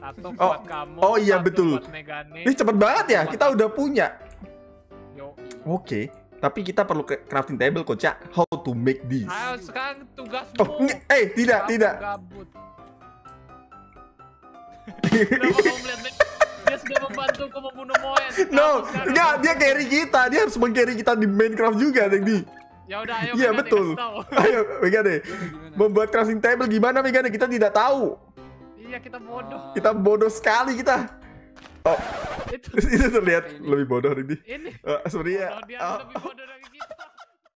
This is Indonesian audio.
Satu Oh, buat kamu. oh iya, satu betul. Buat Megane. Ini cepet banget ya, kita udah punya. Oke, tapi kita perlu ke crafting table, coach ya. How to make this? Ayo sekarang tugasmu. Oh, eh tidak, Kamu tidak. Gabut. Dia sudah membantuku membunuh Moen. No, enggak, dia carry kita. Dia harus meng-carry kita di Minecraft juga, Dengdi. Ya udah ayo. Iya, betul. Ayo, Megane. Membuat crafting table gimana, Megane? Kita tidak tahu. Iya kita bodoh. Kita bodoh sekali kita. Oh, Itu itu terlihat Ini. lebih bodoh, ini. Oh, sorry ya. Bodoh dia Oh, lebih bodoh dari kita.